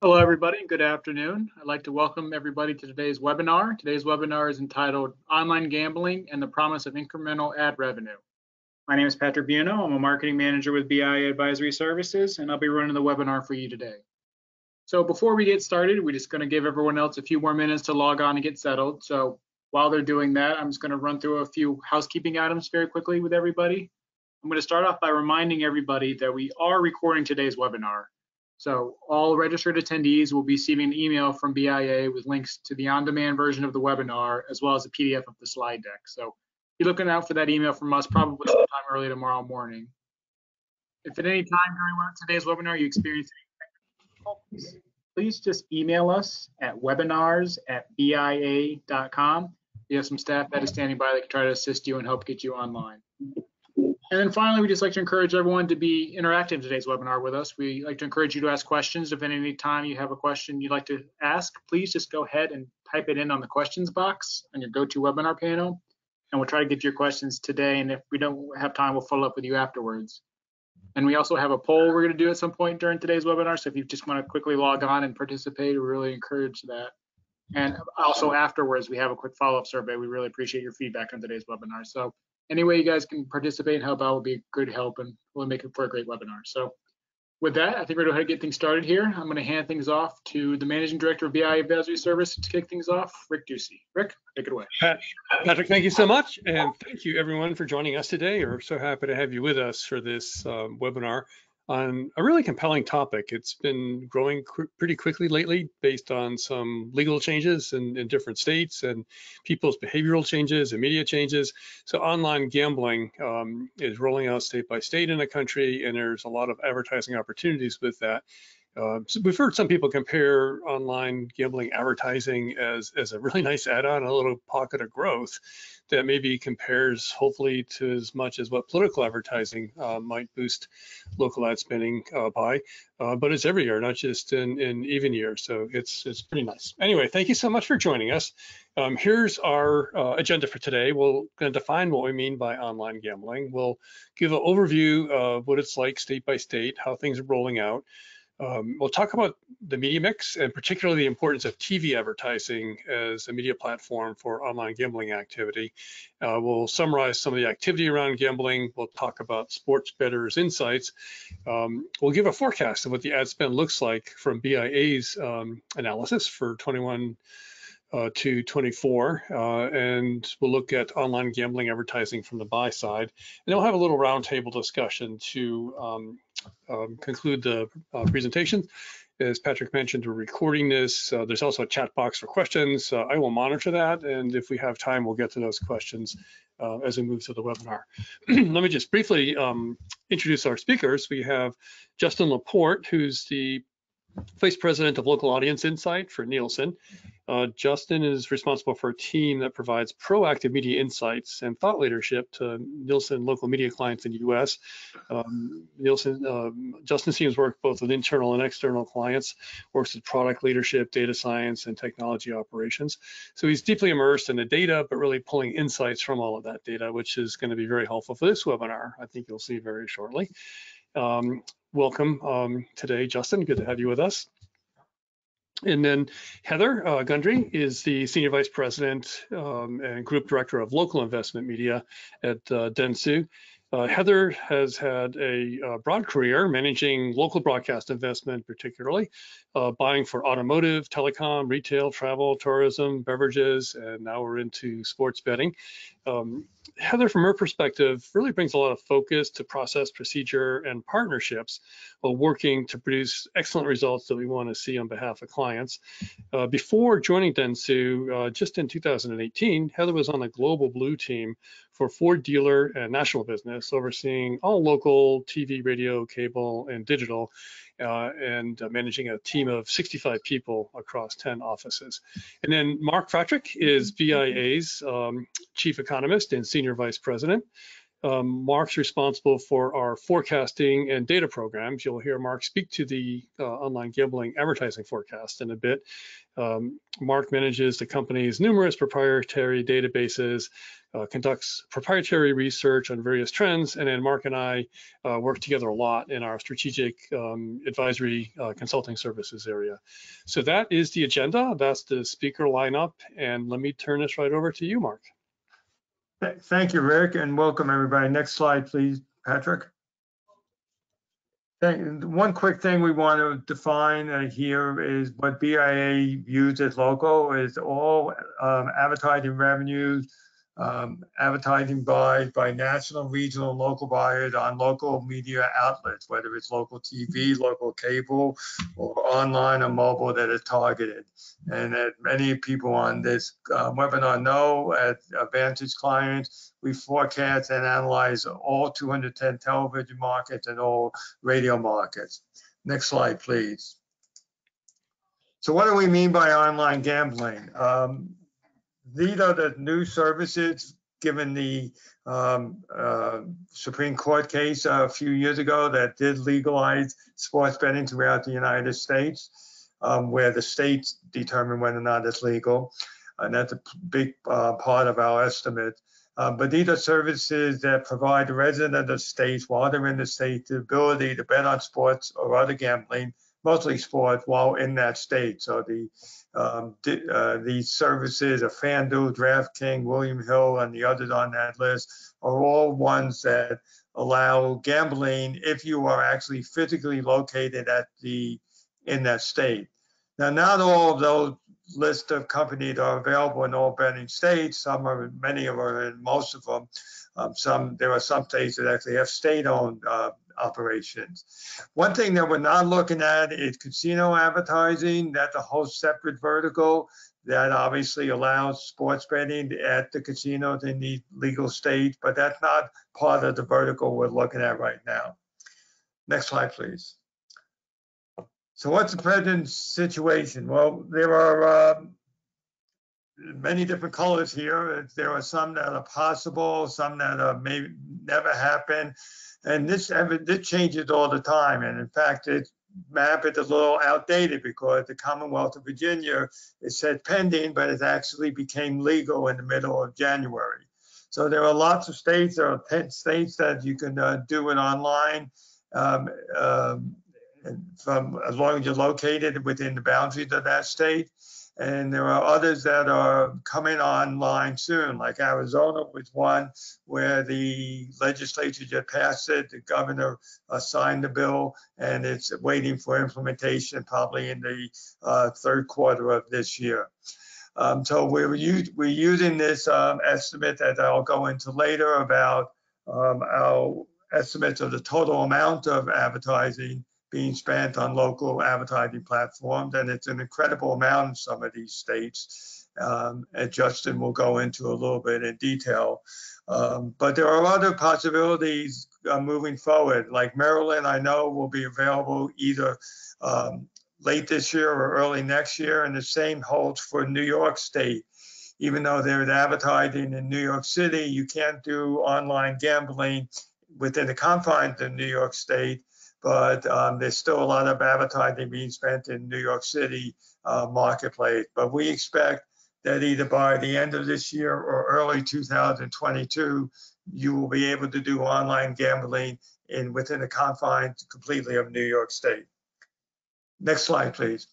Hello, everybody. Good afternoon. I'd like to welcome everybody to today's webinar. Today's webinar is entitled Online Gambling and the Promise of Incremental Ad Revenue. My name is Patrick Buono. I'm a marketing manager with BIA Advisory Services, and I'll be running the webinar for you today. So before we get started, we're just going to give everyone else a few more minutes to log on and get settled. So while they're doing that, I'm just going to run through a few housekeeping items very quickly with everybody. I'm going to start off by reminding everybody that we are recording today's webinar. So all registered attendees will be receiving an email from BIA with links to the on-demand version of the webinar, as well as a PDF of the slide deck. So be looking out for that email from us probably sometime early tomorrow morning. If at any time during today's webinar you experience any please just email us at webinars at bia.com. We have some staff that is standing by that can try to assist you and help get you online. And then finally, we just like to encourage everyone to be interactive in today's webinar with us. We like to encourage you to ask questions. If at any time you have a question you'd like to ask, please just go ahead and type it in on the questions box on your GoToWebinar panel, and we'll try to get your questions today. And if we don't have time, we'll follow up with you afterwards. And we also have a poll we're going to do at some point during today's webinar. So if you just want to quickly log on and participate, we really encourage that. And also afterwards, we have a quick follow-up survey. We really appreciate your feedback on today's webinar. So any way you guys can participate and help out will be a good help and will make it for a great webinar. So with that, I think we're going to get things started here. I'm going to hand things off to the Managing Director of BIA Advisory Service to kick things off, Rick Ducey. Rick, take it away. Patrick, thank you so much. And thank you everyone for joining us today. We're so happy to have you with us for this um, webinar on a really compelling topic. It's been growing qu pretty quickly lately based on some legal changes in, in, different states and people's behavioral changes and media changes. So online gambling um, is rolling out state by state in the country and there's a lot of advertising opportunities with that. Uh, so we've heard some people compare online gambling advertising as, as a really nice add-on, a little pocket of growth that maybe compares hopefully to as much as what political advertising uh, might boost local ad spending uh, by. Uh, but it's every year, not just in, in even years. So it's it's pretty nice. Anyway, thank you so much for joining us. Um, here's our uh, agenda for today. We're going to define what we mean by online gambling. We'll give an overview of what it's like state by state, how things are rolling out. Um, we'll talk about the media mix and particularly the importance of TV advertising as a media platform for online gambling activity. Uh, we'll summarize some of the activity around gambling. We'll talk about sports bettors insights. Um, we'll give a forecast of what the ad spend looks like from BIA's um, analysis for 21 uh, to 24, uh, and we'll look at online gambling advertising from the buy side. And we'll have a little roundtable discussion to um, um, conclude the uh, presentation. As Patrick mentioned, we're recording this. Uh, there's also a chat box for questions. Uh, I will monitor that, and if we have time, we'll get to those questions uh, as we move to the webinar. Let me just briefly um, introduce our speakers. We have Justin Laporte, who's the Vice President of Local Audience Insight for Nielsen. Uh, Justin is responsible for a team that provides proactive media insights and thought leadership to Nielsen local media clients in the U.S. Um, Nielsen, uh, Justin's teams work both with internal and external clients, works with product leadership, data science, and technology operations. So he's deeply immersed in the data, but really pulling insights from all of that data, which is going to be very helpful for this webinar. I think you'll see very shortly. Um, welcome um, today, Justin. Good to have you with us. And then Heather uh, Gundry is the Senior Vice President um, and Group Director of Local Investment Media at uh, Dentsu. Uh, Heather has had a uh, broad career managing local broadcast investment, particularly uh, buying for automotive, telecom, retail, travel, tourism, beverages, and now we're into sports betting. Um, Heather, from her perspective, really brings a lot of focus to process, procedure, and partnerships while working to produce excellent results that we want to see on behalf of clients. Uh, before joining Dentsu, uh, just in 2018, Heather was on the global blue team for Ford dealer and national business, overseeing all local TV, radio, cable, and digital, uh, and uh, managing a team of 65 people across 10 offices. And then Mark Fratrik is BIA's um, chief economist and senior vice president. Um, Mark's responsible for our forecasting and data programs. You'll hear Mark speak to the uh, online gambling advertising forecast in a bit. Um, Mark manages the company's numerous proprietary databases, uh, conducts proprietary research on various trends, and then Mark and I uh, work together a lot in our strategic um, advisory uh, consulting services area. So that is the agenda. That's the speaker lineup. And let me turn this right over to you, Mark. Thank you, Rick, and welcome everybody. Next slide, please, Patrick. Thank, One quick thing we want to define uh, here is what BIA views as local is all um, advertising revenues um, advertising by by national, regional, and local buyers on local media outlets, whether it's local TV, local cable, or online or mobile that is targeted. And as many people on this uh, webinar know, at Vantage Clients, we forecast and analyze all 210 television markets and all radio markets. Next slide, please. So what do we mean by online gambling? Um, these are the new services given the um, uh, Supreme Court case a few years ago that did legalize sports betting throughout the United States, um, where the states determine whether or not it's legal. And that's a big uh, part of our estimate. Uh, but these are services that provide the resident of the states while they're in the state the ability to bet on sports or other gambling, mostly sports, while in that state. So the um, uh, these services, a FanDuel, DraftKings, William Hill, and the others on that list are all ones that allow gambling if you are actually physically located at the in that state. Now, not all of those list of companies are available in all betting states. Some are, many of them in most of them. Um, some there are some states that actually have state-owned uh, operations. One thing that we're not looking at is casino advertising. That's a whole separate vertical that obviously allows sports betting at the casinos in the legal state, but that's not part of the vertical we're looking at right now. Next slide, please. So what's the present situation? Well, there are um, many different colors here. There are some that are possible, some that are maybe never happen. And this, this changes all the time. And in fact, its map is a little outdated because the Commonwealth of Virginia, it said pending, but it actually became legal in the middle of January. So there are lots of states, there are 10 states that you can uh, do it online. Um, um, from as long as you're located within the boundaries of that state. And there are others that are coming online soon, like Arizona was one where the legislature just passed it. The governor signed the bill and it's waiting for implementation probably in the uh, third quarter of this year. Um, so we're, we're using this um, estimate that I'll go into later about um, our estimates of the total amount of advertising being spent on local advertising platforms, and it's an incredible amount in some of these states. Um, and Justin will go into a little bit in detail. Um, but there are other possibilities uh, moving forward, like Maryland, I know will be available either um, late this year or early next year, and the same holds for New York State. Even though there's advertising in New York City, you can't do online gambling within the confines of New York State but um, there's still a lot of advertising being spent in New York City uh, marketplace. But we expect that either by the end of this year or early 2022, you will be able to do online gambling in within the confines completely of New York State. Next slide, please.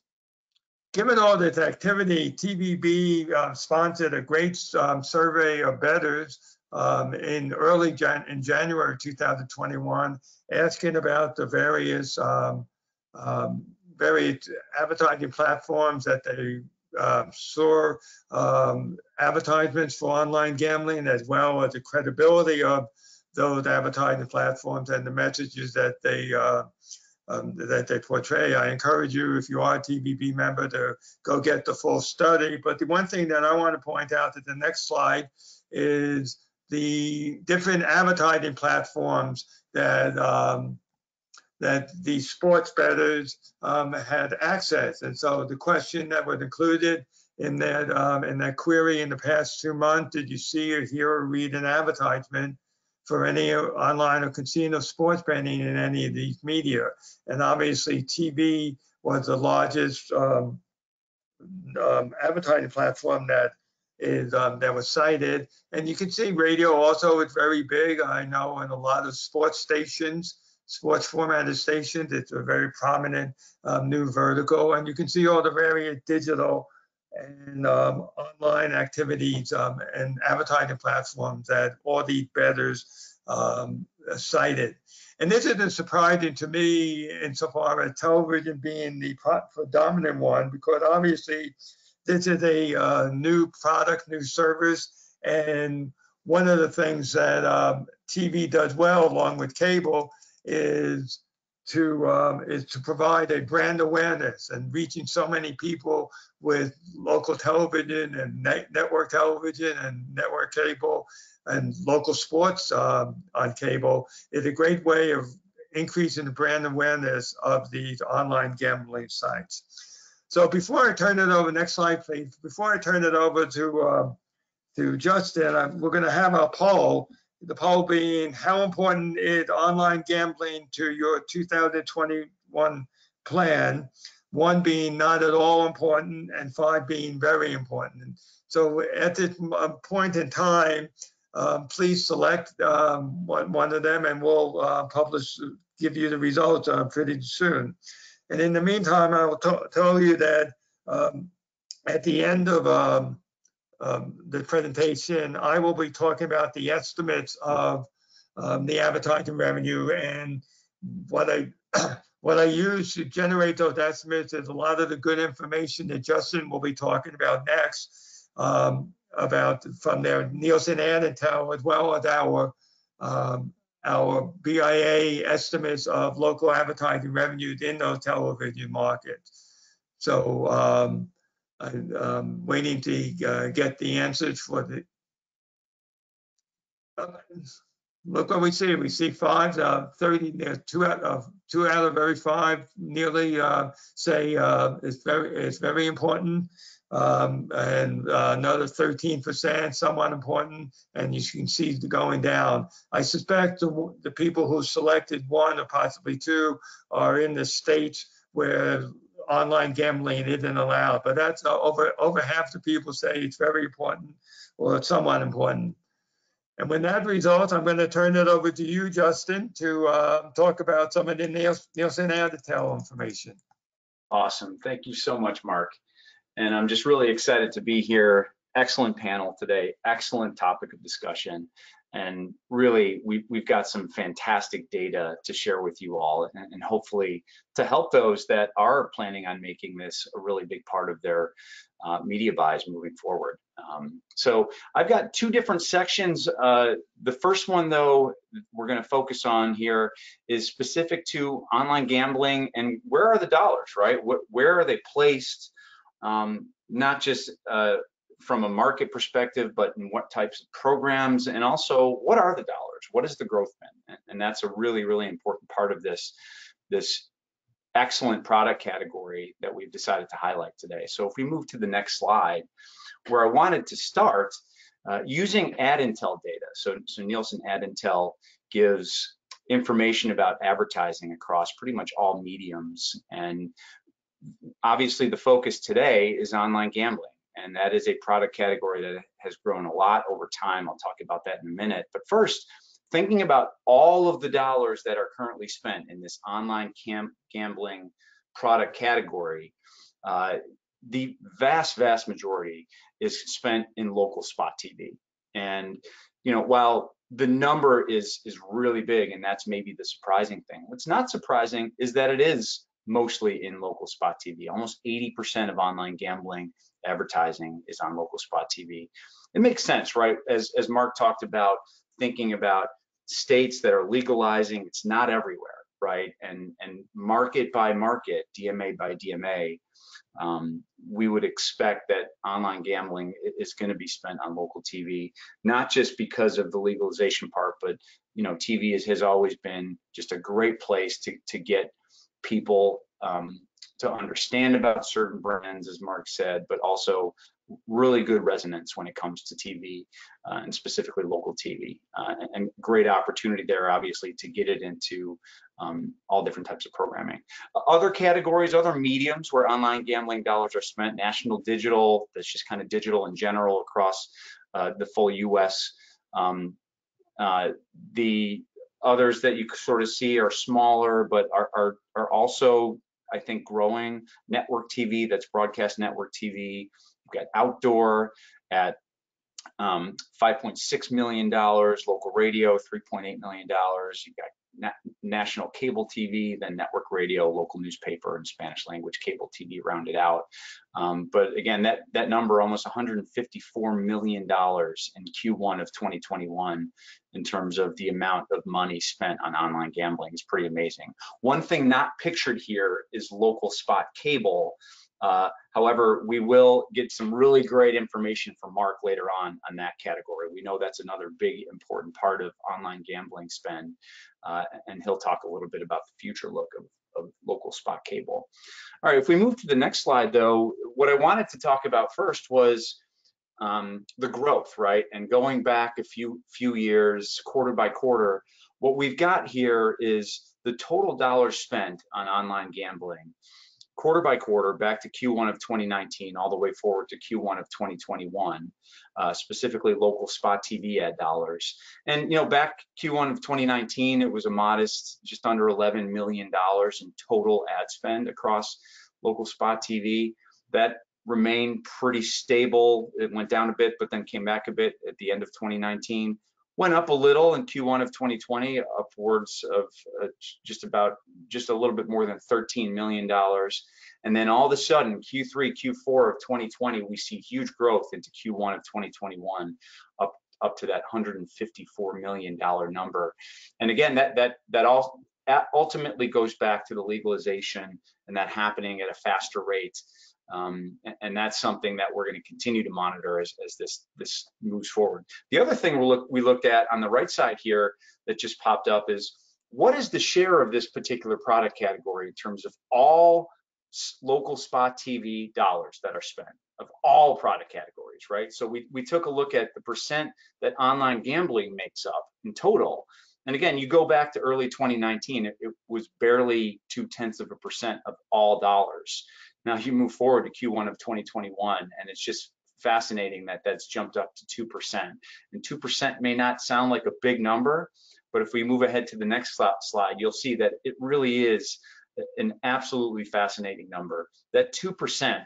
Given all this activity, TVB uh, sponsored a great um, survey of bettors um, in early Jan in January 2021, asking about the various um, um, various advertising platforms that they uh, saw um, advertisements for online gambling, as well as the credibility of those advertising platforms and the messages that they uh, um, that they portray. I encourage you, if you are a TVB member, to go get the full study. But the one thing that I want to point out at the next slide is the different advertising platforms that um, that the sports bettors um, had access. And so the question that was included in that um, in that query in the past two months, did you see or hear or read an advertisement for any online or casino sports betting in any of these media. And obviously, TV was the largest um, um, advertising platform that is um, that was cited. And you can see radio also is very big. I know in a lot of sports stations, sports formatted stations, it's a very prominent um, new vertical. And you can see all the various digital and um, online activities um, and advertising platforms that all these bettors um, cited. And this isn't surprising to me insofar as television being the predominant one, because obviously this is a uh, new product, new service, and one of the things that um, TV does well, along with cable, is to um, is to provide a brand awareness and reaching so many people with local television and net network television and network cable and local sports um, on cable is a great way of increasing the brand awareness of these online gambling sites. So before I turn it over, next slide, please. Before I turn it over to uh, to Justin, I'm, we're going to have a poll the poll being how important is online gambling to your 2021 plan? One being not at all important and five being very important. So at this uh, point in time, um, please select um, one, of them and we'll uh, publish, give you the results uh, pretty soon. And in the meantime, I will tell you that um, at the end of um, um, the presentation, I will be talking about the estimates of um, the advertising revenue and what I what I use to generate those estimates. Is a lot of the good information that Justin will be talking about next um, about from their Nielsen Ad Intel as well as our um, our BIA estimates of local advertising revenues in those television markets. So um, I'm um, waiting to uh, get the answers for the. Uh, look what we see. We see five, uh, 30, two out of two out of every five nearly uh, say uh, it's very it's very important, um, and uh, another 13% somewhat important, and you can see the going down. I suspect the, the people who selected one or possibly two are in the states where online gambling isn't allowed, but that's uh, over over half the people say it's very important or it's somewhat important. And when that results, I'm going to turn it over to you, Justin, to uh, talk about some of the Nielsen Ad Intel information. Awesome. Thank you so much, Mark. And I'm just really excited to be here. Excellent panel today. Excellent topic of discussion and really we, we've got some fantastic data to share with you all and, and, hopefully to help those that are planning on making this a really big part of their uh, media buys moving forward. Um, so I've got two different sections. Uh, the first one though we're going to focus on here is specific to online gambling and where are the dollars, right? Where are they placed? Um, not just uh, from a market perspective, but in what types of programs, and also what are the dollars? What is the growth been? And that's a really, really important part of this, this excellent product category that we've decided to highlight today. So if we move to the next slide, where I wanted to start, uh, using Ad Intel data. So, so Nielsen Ad Intel gives information about advertising across pretty much all mediums. And obviously the focus today is online gambling and that is a product category that has grown a lot over time. I'll talk about that in a minute. But first, thinking about all of the dollars that are currently spent in this online gambling product category, uh, the vast, vast majority is spent in local spot TV. And you know, while the number is is really big, and that's maybe the surprising thing. What's not surprising is that it is mostly in local spot TV. Almost 80% of online gambling advertising is on local spot TV. It makes sense, right? As, as Mark talked about, thinking about states that are legalizing, it's not everywhere, right? And, and market by market, DMA by DMA, um, we would expect that online gambling is going to be spent on local TV, not just because of the legalization part, but you know, TV has always been just a great place to, to get people um, to understand about certain brands, as Mark said, but also really good resonance when it comes to TV uh, and specifically local TV. Uh, and great opportunity there, obviously, to get it into um, all different types of programming. Other categories, other mediums where online gambling dollars are spent, national digital, that's just kind of digital in general across uh, the full US. Um, uh, the others that you sort of see are smaller, but are, are, are also, I think, growing. Network TV, that's broadcast network TV. You've got outdoor at um, $5.6 million, local radio, $3.8 million. You've got national cable TV, then network radio, local newspaper, and Spanish language cable TV rounded out. Um, but again, that, that number, almost $154 million in Q1 of 2021 in terms of the amount of money spent on online gambling is pretty amazing. One thing not pictured here is local spot cable. Uh, however, we will get some really great information from Mark later on on that category. We know that's another big important part of online gambling spend, uh, and he'll talk a little bit about the future look of, of local spot cable. All right, if we move to the next slide though, what I wanted to talk about first was um, the growth, right? And going back a few few years, quarter by quarter, what we've got here is the total dollars spent on online gambling quarter by quarter back to Q1 of 2019 all the way forward to Q1 of 2021, uh, specifically local spot TV ad dollars. And you know, back Q1 of 2019, it was a modest, just under 11 million dollars in total ad spend across local spot TV. That remained pretty stable. It went down a bit, but then came back a bit at the end of 2019 went up a little in Q1 of 2020, upwards of uh, just about just a little bit more than 13 million dollars. And then all of a sudden, Q3, Q4 of 2020, we see huge growth into Q1 of 2021, up up to that 154 million dollar number. And again, that that that all ultimately goes back to the legalization and that happening at a faster rate um, and, and, that's something that we're going to continue to monitor as, as this this moves forward. The other thing we look we looked at on the right side here that just popped up is what is the share of this particular product category in terms of all local spot TV dollars that are spent of all product categories, right? So we, we took a look at the percent that online gambling makes up in total. And again, you go back to early 2019, it, it was barely two tenths of a percent of all dollars. Now you move forward to Q1 of 2021, and it's just fascinating that that's jumped up to 2%. And 2% may not sound like a big number, but if we move ahead to the next slide, you'll see that it really is an absolutely fascinating number. That 2%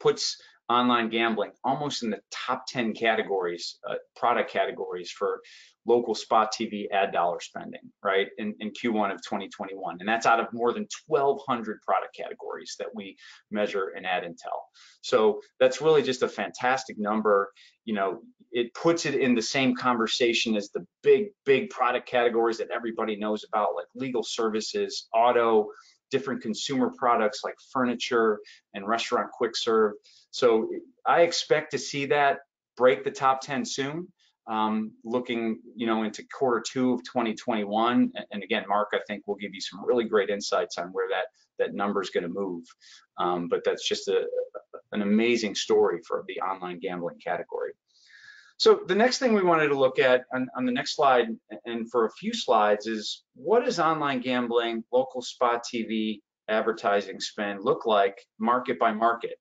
puts online gambling almost in the top 10 categories, uh, product categories for local spot TV ad dollar spending, right, in, in Q1 of 2021. And that's out of more than 1,200 product categories that we measure in Ad Intel. So that's really just a fantastic number. You know, it puts it in the same conversation as the big, big product categories that everybody knows about, like legal services, auto, different consumer products like furniture and restaurant quick serve. So I expect to see that break the top 10 soon um, looking, you know, into quarter two of 2021. And again, Mark, I think we'll give you some really great insights on where that that number is going to move. Um, but that's just a, an amazing story for the online gambling category. So the next thing we wanted to look at on, on, the next slide and for a few slides is what does online gambling, local spot TV, advertising spend look like market by market?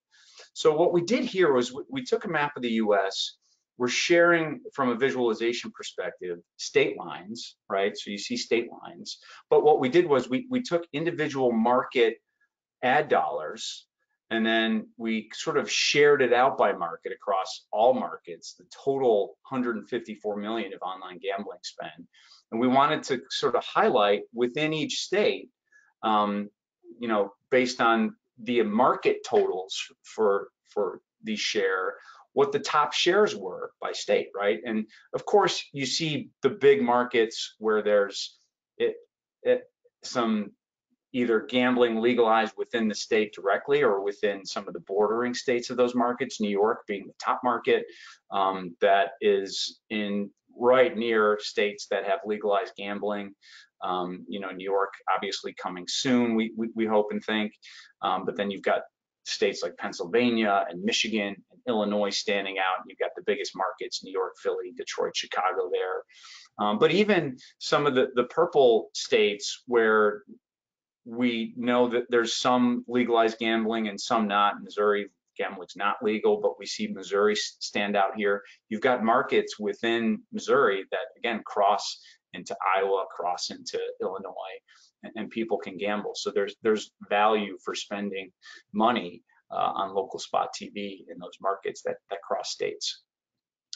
So what we did here was we, we took a map of the US we're sharing from a visualization perspective state lines, right? So you see state lines. But what we did was we, we took individual market ad dollars and then we sort of shared it out by market across all markets, the total 154 million of online gambling spend. And we wanted to sort of highlight within each state, um, you know, based on the market totals for for the share, what the top shares were by state, right? And of course, you see the big markets where there's it, it, some either gambling legalized within the state directly or within some of the bordering states of those markets, New York being the top market um, that is in right near states that have legalized gambling. Um, you know, New York obviously coming soon, we, we, we hope and think. Um, but then you've got states like Pennsylvania and Michigan and Illinois standing out. You've got the biggest markets, New York, Philly, Detroit, Chicago there. Um, but even some of the, the purple states where we know that there's some legalized gambling and some not. Missouri gambling's not legal, but we see Missouri stand out here. You've got markets within Missouri that again cross into Iowa, cross into Illinois, and, and people can gamble. So there's there's value for spending money uh, on local spot TV in those markets that that cross states.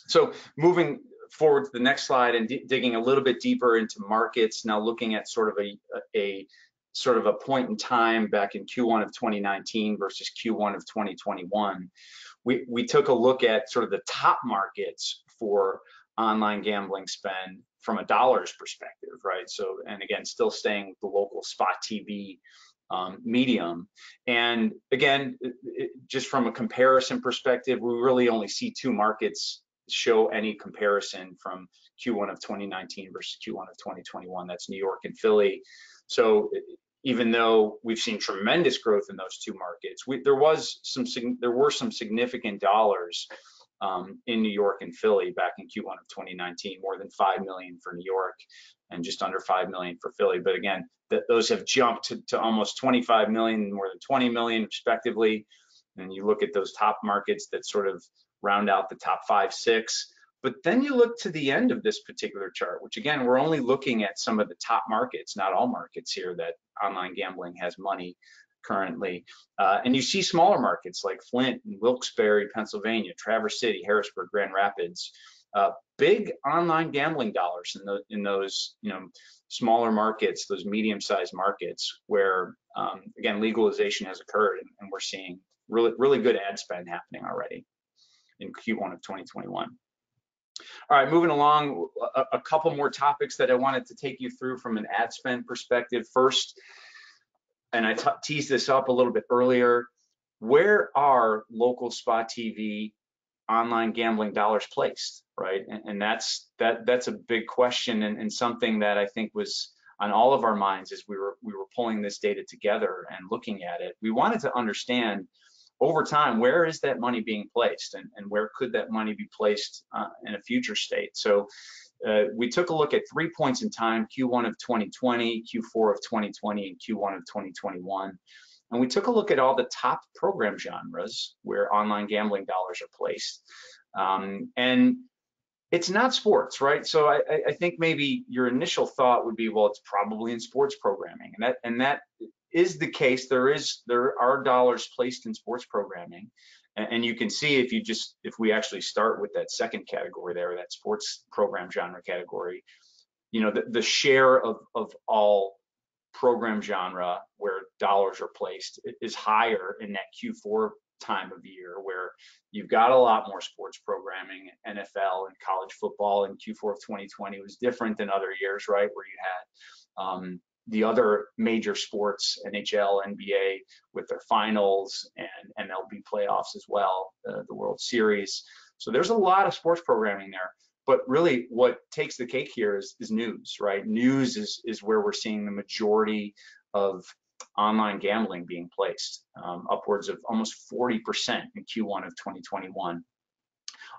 So moving forward to the next slide and digging a little bit deeper into markets, now looking at sort of a, a sort of a point in time back in Q1 of 2019 versus Q1 of 2021, we, we took a look at sort of the top markets for online gambling spend from a dollars perspective, right? So, and again, still staying with the local spot TV um, medium. And again, it, it, just from a comparison perspective, we really only see two markets show any comparison from Q1 of 2019 versus Q1 of 2021. That's New York and Philly. So even though we've seen tremendous growth in those two markets, we, there was some there were some significant dollars um, in New York and Philly back in Q1 of 2019, more than five million for New York and just under five million for Philly. But again, th those have jumped to, to almost 25 million, more than 20 million respectively. And you look at those top markets that sort of round out the top five, six. But then you look to the end of this particular chart, which again, we're only looking at some of the top markets, not all markets here that online gambling has money currently. Uh, and you see smaller markets like Flint and Wilkes-Barre, Pennsylvania, Traverse City, Harrisburg, Grand Rapids, uh, big online gambling dollars in, the, in those, you know, smaller markets, those medium-sized markets where, um, again, legalization has occurred and, and we're seeing really, really good ad spend happening already in Q1 of 2021. All right, moving along, a, a, couple more topics that I wanted to take you through from an ad spend perspective. First, and I teased this up a little bit earlier, where are local spot TV online gambling dollars placed, right? And, and that's that that's a big question and, and something that I think was on all of our minds as we were we were pulling this data together and looking at it. We wanted to understand over time, where is that money being placed and, and where could that money be placed uh, in a future state? So uh, we took a look at three points in time, Q1 of 2020, Q4 of 2020, and Q1 of 2021. And we took a look at all the top program genres where online gambling dollars are placed. Um, and it's not sports, right? So I, I, think maybe your initial thought would be, well, it's probably in sports programming, and that and that is the case. There is there are dollars placed in sports programming, and, you can see if you just if we actually start with that second category there, that sports program genre category, you know, the, the share of of all program genre where dollars are placed is higher in that Q4 time of year where you've got a lot more sports programming, NFL and college football in Q4 of 2020 was different than other years, right? Where you had um, the other major sports, NHL, NBA, with their finals and MLB playoffs as well, uh, the World Series. So there's a lot of sports programming there. But really, what takes the cake here is, is news, right? News is, is where we're seeing the majority of online gambling being placed, um, upwards of almost 40% in Q1 of 2021.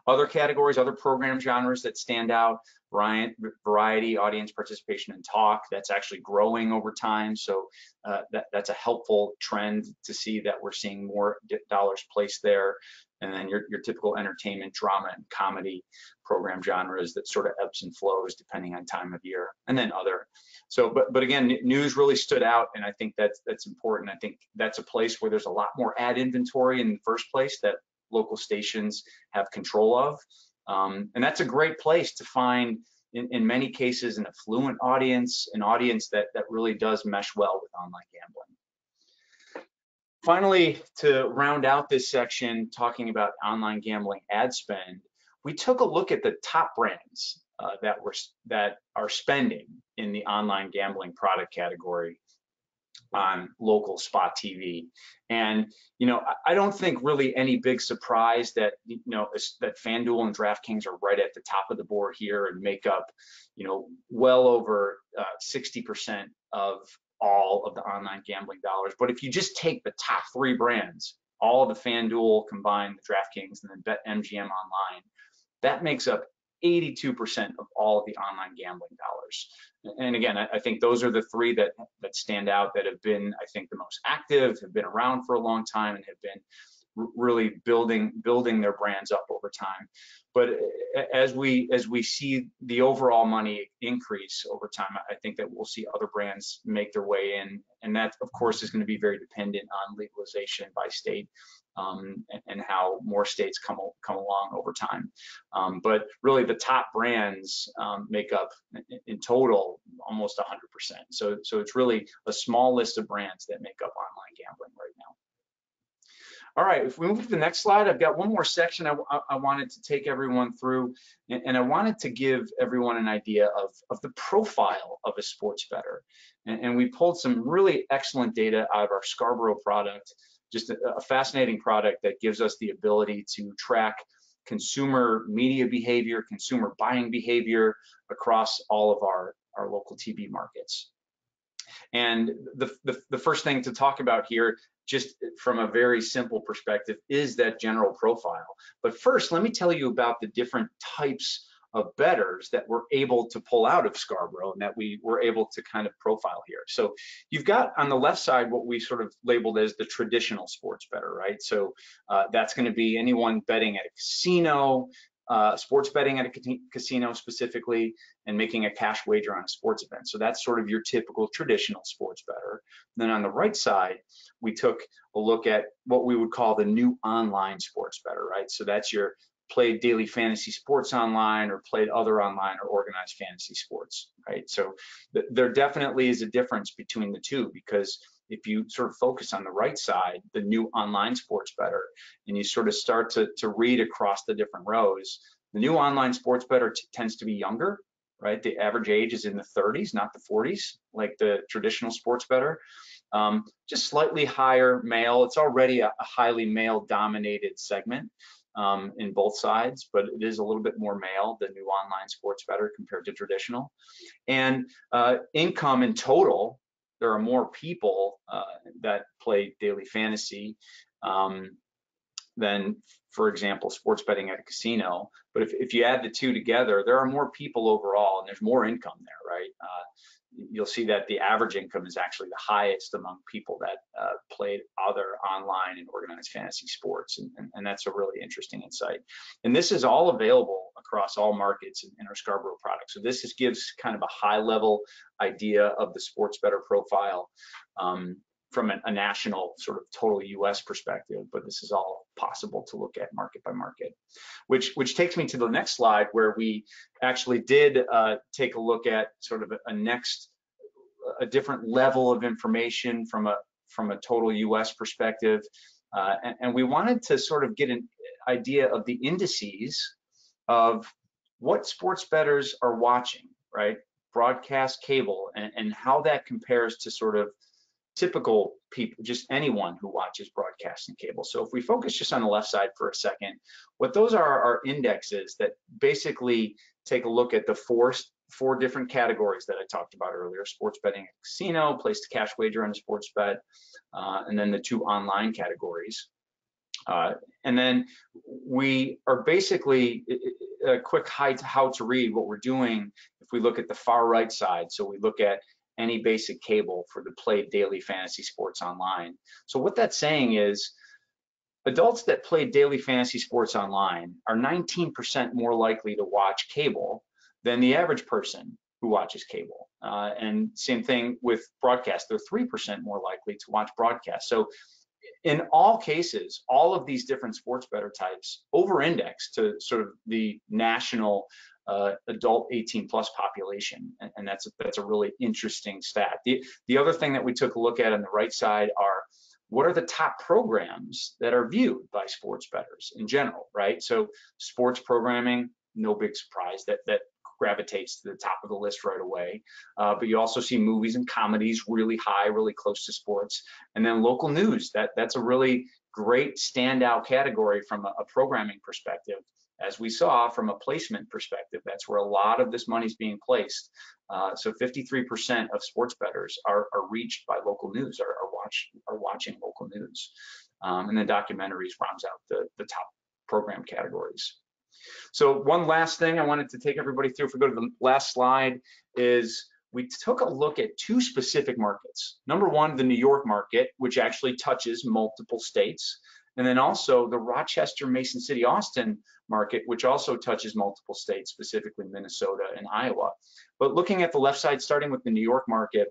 Other categories, other program genres that stand out, variety, audience participation, and talk, that's actually growing over time. So uh, that, that's a helpful trend to see that we're seeing more dollars placed there. And then your, your typical entertainment, drama, and comedy program genres that sort of ebbs and flows depending on time of year, and then other. So, but but again, news really stood out, and I think that's that's important. I think that's a place where there's a lot more ad inventory in the first place that local stations have control of. Um, and that's a great place to find, in, in many cases, an affluent audience, an audience that, that really does mesh well with online gambling. Finally, to round out this section, talking about online gambling ad spend, we took a look at the top brands uh, that were that are spending in the online gambling product category on local spot TV. And you know, I don't think really any big surprise that you know that FanDuel and DraftKings are right at the top of the board here and make up, you know, well over 60% uh, of all of the online gambling dollars. But if you just take the top three brands, all of the FanDuel combined, the DraftKings, and then BetMGM online, that makes up 82% of all of the online gambling dollars. And again, I, I, think those are the three that that stand out that have been, I think, the most active, have been around for a long time, and have been really building building their brands up over time. But eh, as we as we see the overall money increase over time, I think that we'll see other brands make their way in, and that of course is going to be very dependent on legalization by state um, and, how more states come come along over time. Um, but really, the top brands um, make up in total almost 100%. So so it's really a small list of brands that make up online gambling right now. All right, if we move to the next slide, I've got one more section I, I wanted to take everyone through, and, and, I wanted to give everyone an idea of, of the profile of a sports bettor. And, and, we pulled some really excellent data out of our Scarborough product, just a, a fascinating product that gives us the ability to track consumer media behavior, consumer buying behavior across all of our, our local TV markets. And the, the, the, first thing to talk about here just from a very simple perspective, is that general profile. But first, let me tell you about the different types of bettors that we're able to pull out of Scarborough and that we were able to kind of profile here. So you've got on the left side what we sort of labeled as the traditional sports bettor, right? So uh, that's going to be anyone betting at a casino, uh, sports betting at a casino specifically and making a cash wager on a sports event. So that's sort of your typical traditional sports bettor. then on the right side, we took a look at what we would call the new online sports bettor, right? So that's your played daily fantasy sports online or played other online or organized fantasy sports, right? So th there definitely is a difference between the two because if you sort of focus on the right side, the new online sports bettor, and you sort of start to, to read across the different rows, the new online sports bettor tends to be younger, right? The average age is in the 30s, not the 40s, like the traditional sports bettor. Um, just slightly higher male. It's already a, a highly male dominated segment um, in both sides, but it is a little bit more male, the new online sports bettor compared to traditional. And uh, income in total there are more people uh, that play daily fantasy um, than, for example, sports betting at a casino. But if, if you add the two together, there are more people overall, and there's more income there, right? Uh, you'll see that the average income is actually the highest among people that uh, played other online and organized fantasy sports. And, and, and, that's a really interesting insight. And this is all available across all markets in, in our Scarborough product. So this just gives kind of a high level idea of the sports bettor profile. Um, from a, a, national sort of total US perspective, but this is all possible to look at market by market, which which takes me to the next slide where we actually did uh, take a look at sort of a, a, next, a different level of information from a from a total US perspective. Uh, and, and we wanted to sort of get an idea of the indices of what sports bettors are watching, right? Broadcast cable and, and how that compares to sort of typical people, just anyone who watches broadcasting cable. So if we focus just on the left side for a second, what those are are indexes that basically take a look at the four, four different categories that I talked about earlier, sports betting casino, place to cash wager on a sports bet, uh, and then the two online categories. Uh, and then we are basically a quick how to read what we're doing if we look at the far right side. So we look at any basic cable for the play daily fantasy sports online. So what that's saying is adults that play daily fantasy sports online are 19% more likely to watch cable than the average person who watches cable. Uh, and same thing with broadcast, they're 3% more likely to watch broadcast. So in all cases, all of these different sports bettor types over index to sort of the national uh, adult 18 plus population, and, and, that's a, that's a really interesting stat. The the other thing that we took a look at on the right side are what are the top programs that are viewed by sports bettors in general, right? So sports programming, no big surprise that that gravitates to the top of the list right away. Uh, but you also see movies and comedies really high, really close to sports, and then local news. That that's a really great standout category from a, a programming perspective as we saw from a placement perspective, that's where a lot of this money is being placed. Uh, so 53% of sports bettors are, are reached by local news, are, are watch are watching local news. Um, and then documentaries rounds out the, the top program categories. So one last thing I wanted to take everybody through, if we go to the last slide, is we took a look at two specific markets. Number one, the New York market, which actually touches multiple states. And then also the Rochester, Mason City, Austin market, which also touches multiple states, specifically Minnesota and Iowa. But looking at the left side, starting with the New York market,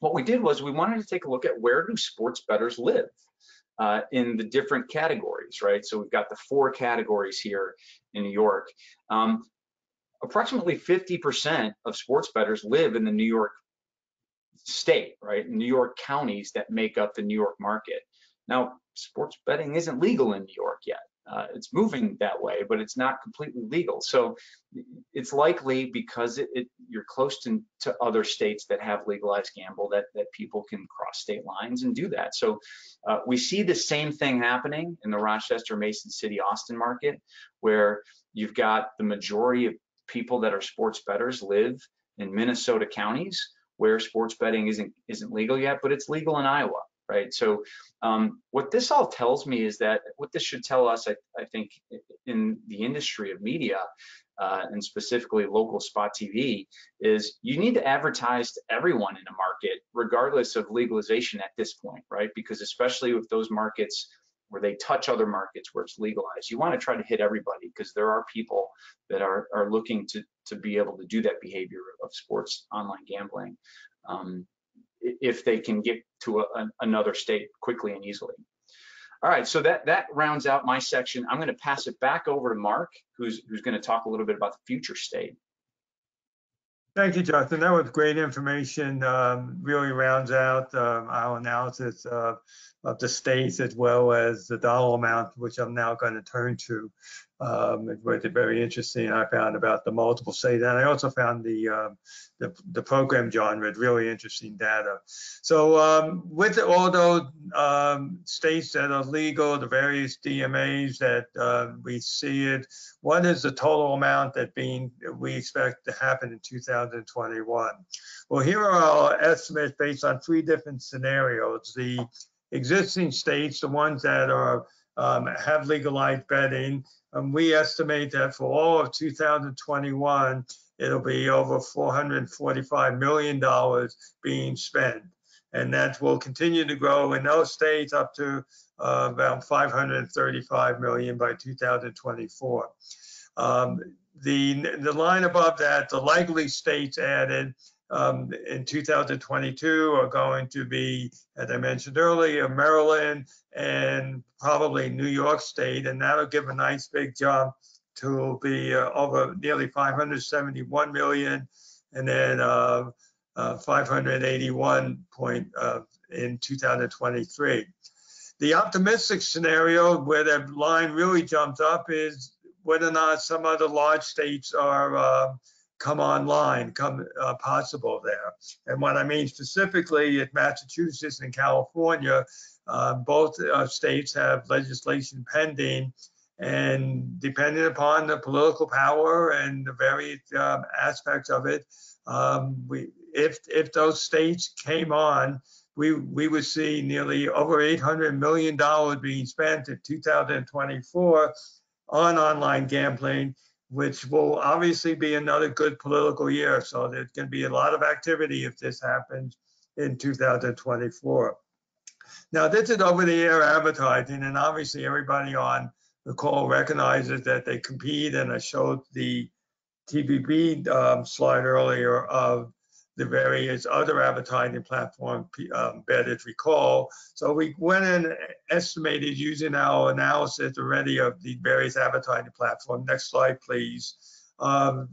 what we did was we wanted to take a look at where do sports bettors live uh, in the different categories, right? So we've got the four categories here in New York. Um, approximately 50% of sports bettors live in the New York state, right? New York counties that make up the New York market. Now, sports betting isn't legal in New York yet. Uh, it's moving that way, but it's not completely legal. So it's likely because it, it, you're close to, to other states that have legalized gamble that, that people can cross state lines and do that. So uh, we see the same thing happening in the Rochester, Mason City, Austin market, where you've got the majority of people that are sports bettors live in Minnesota counties where sports betting isn't isn't legal yet, but it's legal in Iowa right? So um, what this all tells me is that what this should tell us, I, I think, in the industry of media, uh, and specifically local spot TV, is you need to advertise to everyone in a market, regardless of legalization at this point, right? Because especially with those markets where they touch other markets where it's legalized, you want to try to hit everybody because there are people that are, are looking to, to be able to do that behavior of sports online gambling. Um, if they can get to a, another state quickly and easily. All right, so that that rounds out my section. I'm going to pass it back over to Mark, who's who's going to talk a little bit about the future state. Thank you, Justin. That was great information. Um, really rounds out um, our analysis of, of the states as well as the dollar amount, which I'm now going to turn to. Um, it was very interesting. I found about the multiple states, and I also found the uh, the, the, program genre really interesting data. So um, with all those um, states that are legal, the various DMAs that uh, we see it, what is the total amount that being we expect to happen in 2021? Well, here are our estimates based on three different scenarios. The existing states, the ones that are um, have legalized betting, um, we estimate that for all of 2021, it'll be over $445 million being spent. And that will continue to grow in those states up to uh, about 535 million by 2024. Um, the, the line above that, the likely states added um, in 2022 are going to be, as I mentioned earlier, Maryland and probably New York State, and that'll give a nice big jump to be uh, over nearly 571 million, and then uh, uh, 581 point uh, in 2023. The optimistic scenario where that line really jumped up is whether or not some other large states are uh, come online, come uh, possible there. And what I mean specifically at Massachusetts and California, uh, both uh, states have legislation pending and depending upon the political power and the various um, aspects of it, um, we, if, if those states came on, we, we would see nearly over $800 million being spent in 2024 on online gambling which will obviously be another good political year. So there's going to be a lot of activity if this happens in 2024. Now, this is over the air advertising, and obviously everybody on the call recognizes that they compete. And I showed the TVB um, slide earlier of the various other advertising platforms um, Betted recall. So we went and estimated using our analysis already of the various advertising platform. Next slide, please. Um,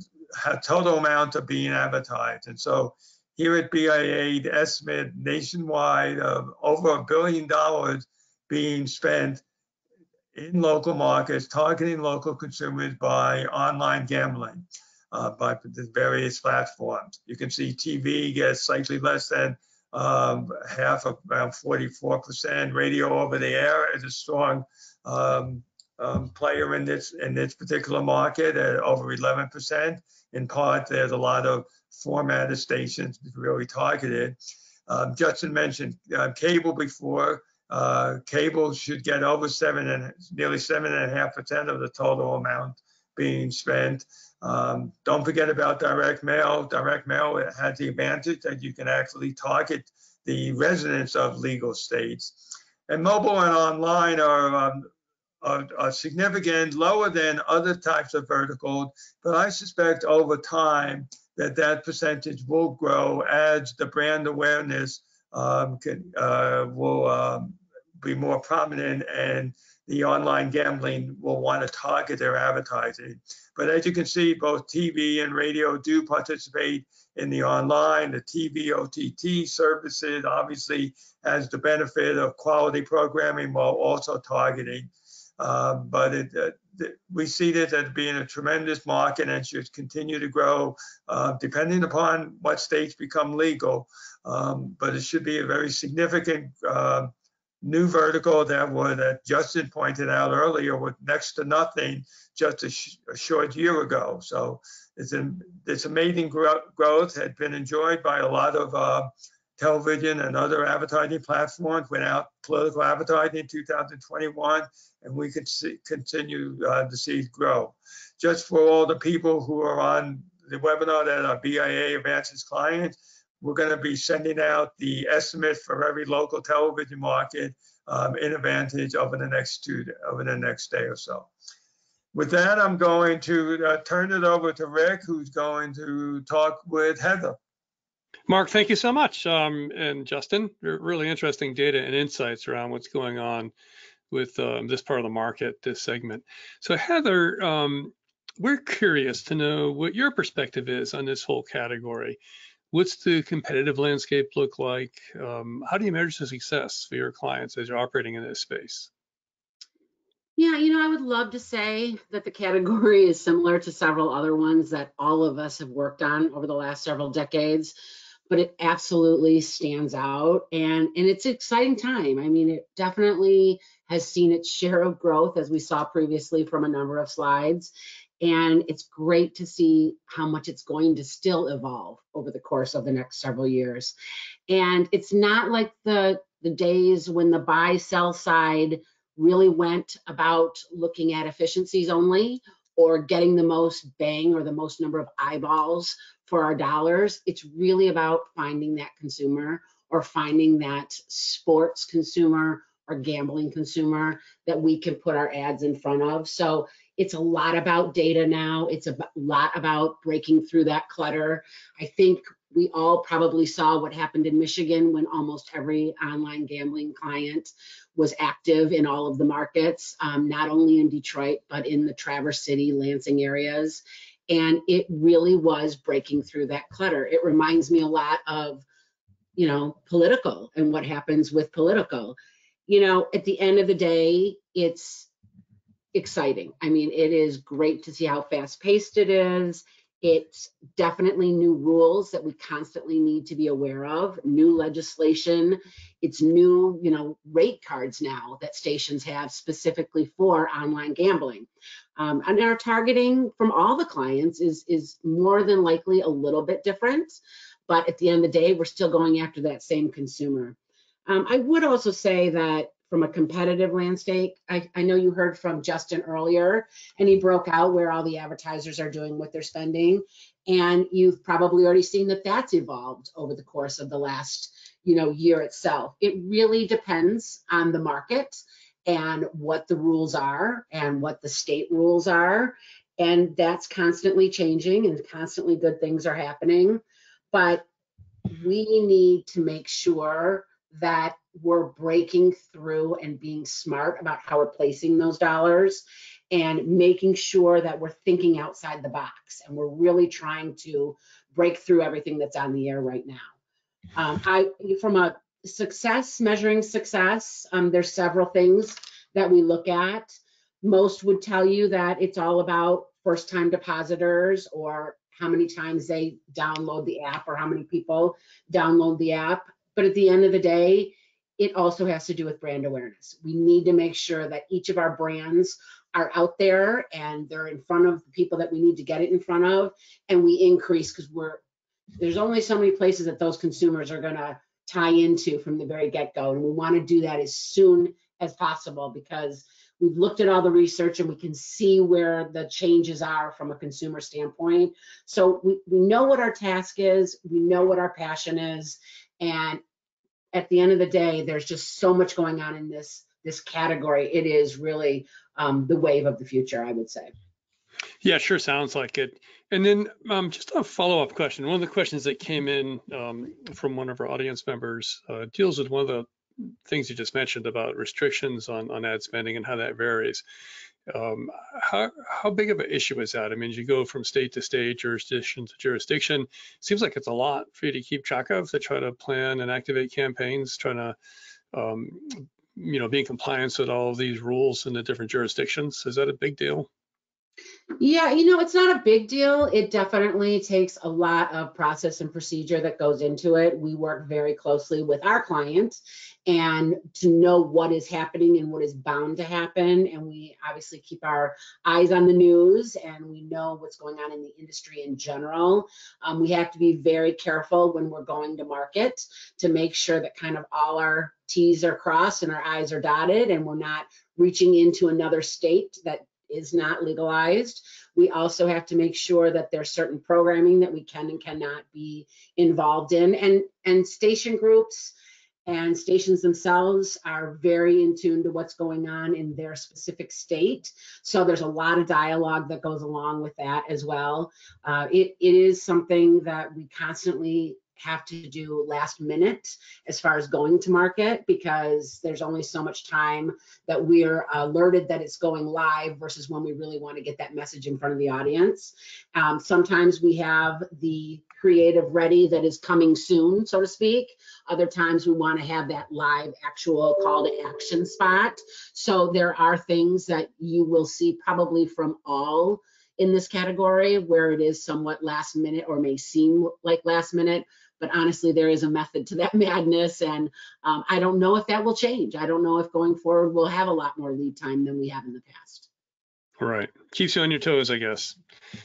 total amount of being advertised. And so here at BIA, the estimate nationwide of over a billion dollars being spent in local markets, targeting local consumers by online gambling uh, by the various platforms. You can see TV gets slightly less than um, half around 44%. Radio over the air is a strong um, um, player in this in this particular market at over 11%. In part, there's a lot of formatted stations really targeted. Um, Justin mentioned uh, cable before. Uh, cable should get over seven and nearly seven and a half percent of the total amount being spent. Um, don't forget about direct mail. Direct mail has the advantage that you can actually target the residents of legal states. And mobile and online are, um, are, are significant, lower than other types of verticals, but I suspect over time that that percentage will grow as the brand awareness um, can, uh, will um, be more prominent and the online gambling will want to target their advertising. But as you can see, both TV and radio do participate in the online. The TV OTT services obviously has the benefit of quality programming while also targeting. Um, but it, uh, we see this as being a tremendous market and should continue to grow uh, depending upon what states become legal. Um, but it should be a very significant uh, new vertical that would, that Justin pointed out earlier, with next to nothing just a, sh a short year ago. So it's this amazing gro growth had been enjoyed by a lot of uh, television and other advertising platforms without political advertising in 2021, and we could see, continue uh, to see it grow. Just for all the people who are on the webinar that are BIA ADVantage clients, we're going to be sending out the estimate for every local television market um, in ADVantage over the next two over the next day or so. With that, I'm going to uh, turn it over to Rick, who's going to talk with Heather. Mark, thank you so much. Um, and Justin, really interesting data and insights around what's going on with um, this part of the market, this segment. So Heather, um, we're curious to know what your perspective is on this whole category. What's the competitive landscape look like? Um, how do you measure the success for your clients as you're operating in this space? Yeah, you know, I would love to say that the category is similar to several other ones that all of us have worked on over the last several decades, but it absolutely stands out and and it's an exciting time. I mean, it definitely has seen its share of growth as we saw previously from a number of slides and it's great to see how much it's going to still evolve over the course of the next several years. And it's not like the, the days when the buy sell side really went about looking at efficiencies only or getting the most bang or the most number of eyeballs for our dollars. It's really about finding that consumer or finding that sports consumer or gambling consumer that we can put our ads in front of. So it's a lot about data now. It's a lot about breaking through that clutter. I think we all probably saw what happened in Michigan when almost every online gambling client was active in all of the markets, um, not only in Detroit, but in the Traverse City, Lansing areas. And it really was breaking through that clutter. It reminds me a lot of, you know, political and what happens with political. You know, at the end of the day, it's exciting. I mean, it is great to see how fast paced it is. It's definitely new rules that we constantly need to be aware of, new legislation. It's new, you know, rate cards now that stations have specifically for online gambling. Um, and our targeting from all the clients is, is more than likely a little bit different. But at the end of the day, we're still going after that same consumer. Um, I would also say that from a competitive landscape. I, I know you heard from Justin earlier, and he broke out where all the advertisers are doing what they're spending. And you've probably already seen that that's evolved over the course of the last you know, year itself. It really depends on the market and what the rules are and what the state rules are. And that's constantly changing and constantly good things are happening. But we need to make sure that we're breaking through and being smart about how we're placing those dollars and making sure that we're thinking outside the box and we're really trying to break through everything that's on the air right now. Um, I, from a success, measuring success, um, there's several things that we look at. Most would tell you that it's all about first time depositors or how many times they download the app or how many people download the app. But at the end of the day, it also has to do with brand awareness. We need to make sure that each of our brands are out there and they're in front of the people that we need to get it in front of, and we increase because we're there's only so many places that those consumers are gonna tie into from the very get-go. And we want to do that as soon as possible because we've looked at all the research and we can see where the changes are from a consumer standpoint. So we, we know what our task is, we know what our passion is, and at the end of the day, there's just so much going on in this this category. It is really um, the wave of the future, I would say. Yeah, sure sounds like it. And then um, just a follow-up question. One of the questions that came in um, from one of our audience members uh, deals with one of the things you just mentioned about restrictions on, on ad spending and how that varies. Um, how, how big of an issue is that? I mean, you go from state to state, jurisdiction to jurisdiction, seems like it's a lot for you to keep track of to try to plan and activate campaigns, trying to, um, you know, be in compliance with all of these rules in the different jurisdictions. Is that a big deal? Yeah, you know, it's not a big deal. It definitely takes a lot of process and procedure that goes into it. We work very closely with our client and to know what is happening and what is bound to happen. And we obviously keep our eyes on the news and we know what's going on in the industry in general. Um, we have to be very careful when we're going to market to make sure that kind of all our T's are crossed and our I's are dotted and we're not reaching into another state that is not legalized. We also have to make sure that there's certain programming that we can and cannot be involved in. And, and station groups and stations themselves are very in tune to what's going on in their specific state. So there's a lot of dialogue that goes along with that as well. Uh, it, it is something that we constantly have to do last minute as far as going to market because there's only so much time that we're alerted that it's going live versus when we really want to get that message in front of the audience. Um, sometimes we have the creative ready that is coming soon, so to speak. Other times we want to have that live actual call to action spot. So there are things that you will see probably from all in this category where it is somewhat last minute or may seem like last minute but honestly, there is a method to that madness. And um, I don't know if that will change. I don't know if going forward we'll have a lot more lead time than we have in the past. Right. Keeps you on your toes, I guess.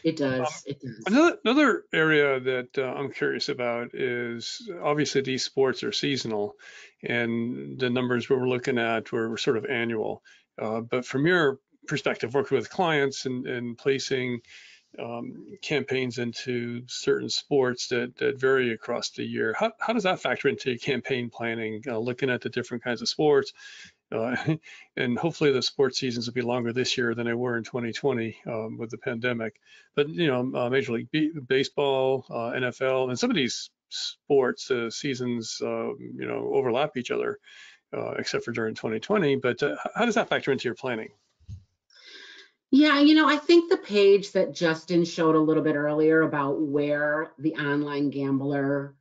It does. Um, it does. Another, another area that uh, I'm curious about is obviously these sports are seasonal and the numbers we were looking at were, were sort of annual. Uh, but from your perspective, working with clients and, and placing um, campaigns into certain sports that, that vary across the year. How, how does that factor into campaign planning, uh, looking at the different kinds of sports? Uh, and hopefully the sports seasons will be longer this year than they were in 2020 um, with the pandemic. But, you know, uh, Major League B- Baseball, uh, NFL, and some of these sports uh, seasons, um, you know, overlap each other, uh, except for during 2020. But how does that factor into your planning? Yeah, you know, I think the page that Justin showed a little bit earlier about where the online gambler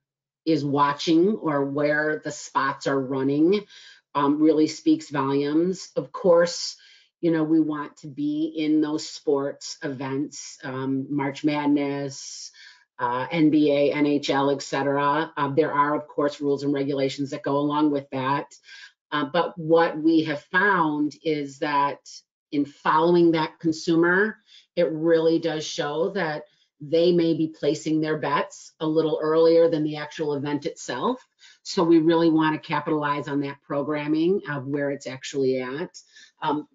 is watching or where the spots are running um, really speaks volumes. Of course, you know, we want to be in those sports events, um, March Madness, uh, NBA, NHL, etc. Uh, there are, of course, rules and regulations that go along with that. Uh, but what we have found is that in following that consumer, it really does show that they may be placing their bets a little earlier than the actual event itself. So we really want to capitalize on that programming of where it's actually at. Um,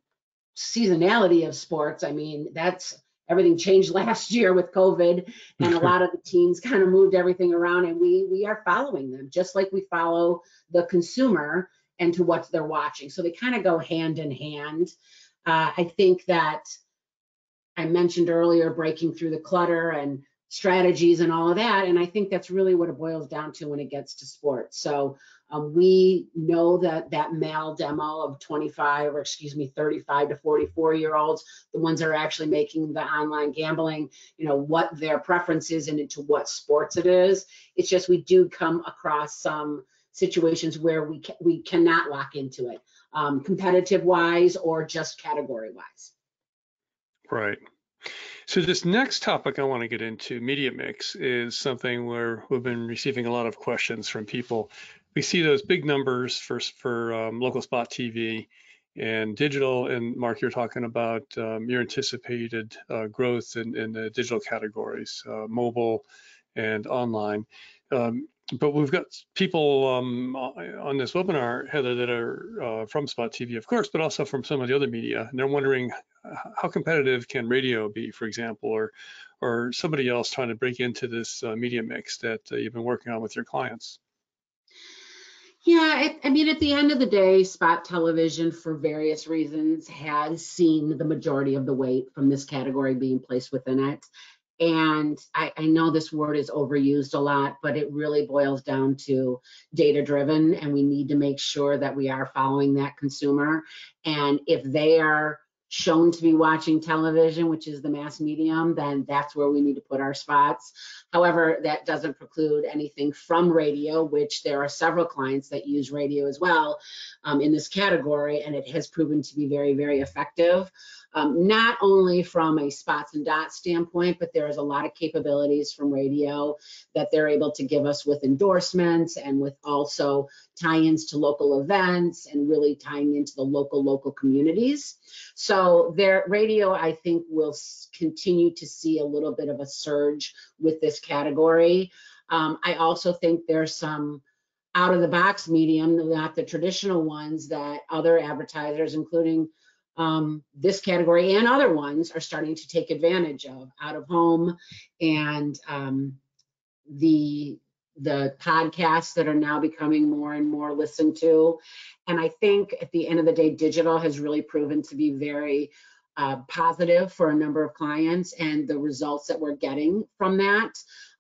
seasonality of sports, I mean, that's everything changed last year with COVID, and a lot of the teams kind of moved everything around, and we we are following them just like we follow the consumer and to what they're watching. So they kind of go hand in hand. Uh, I think that I mentioned earlier breaking through the clutter and strategies and all of that. And I think that's really what it boils down to when it gets to sports. So um, we know that that male demo of 25 or excuse me, 35 to 44 year olds, the ones that are actually making the online gambling, you know, what their preference is and into what sports it is. It's just we do come across some situations where we ca we cannot lock into it um, competitive wise or just category wise. Right. So this next topic I want to get into, media mix, is something where we've been receiving a lot of questions from people. We see those big numbers for for um, local spot TV and digital. And Mark, you're talking about um, your anticipated uh, growth in, in the digital categories, uh, mobile and online. Um, but we've got people um, on this webinar, Heather, that are uh, from Spot TV, of course, but also from some of the other media. And they're wondering how competitive can radio be, for example, or or somebody else trying to break into this uh, media mix that uh, you've been working on with your clients? Yeah, it, I mean, at the end of the day, spot television, for various reasons, has seen the majority of the weight from this category being placed within it. And I, I, know this word is overused a lot, but it really boils down to data driven, and we need to make sure that we are following that consumer. And if they are shown to be watching television, which is the mass medium, then that's where we need to put our spots. However, that doesn't preclude anything from radio, which there are several clients that use radio as well um, in this category, and it has proven to be very, very effective um, not only from a spots and dots standpoint, but there is a lot of capabilities from radio that they're able to give us with endorsements and with also tie-ins to local events and really tying into the local local communities. So their radio, I think, will continue to see a little bit of a surge with this category. Um, I also think there's some out of the box medium, not the traditional ones that other advertisers, including um, this category and other ones are starting to take advantage of out of home and um, the the podcasts that are now becoming more and more listened to. And I think at the end of the day, digital has really proven to be very uh, positive for a number of clients and the results that we're getting from that.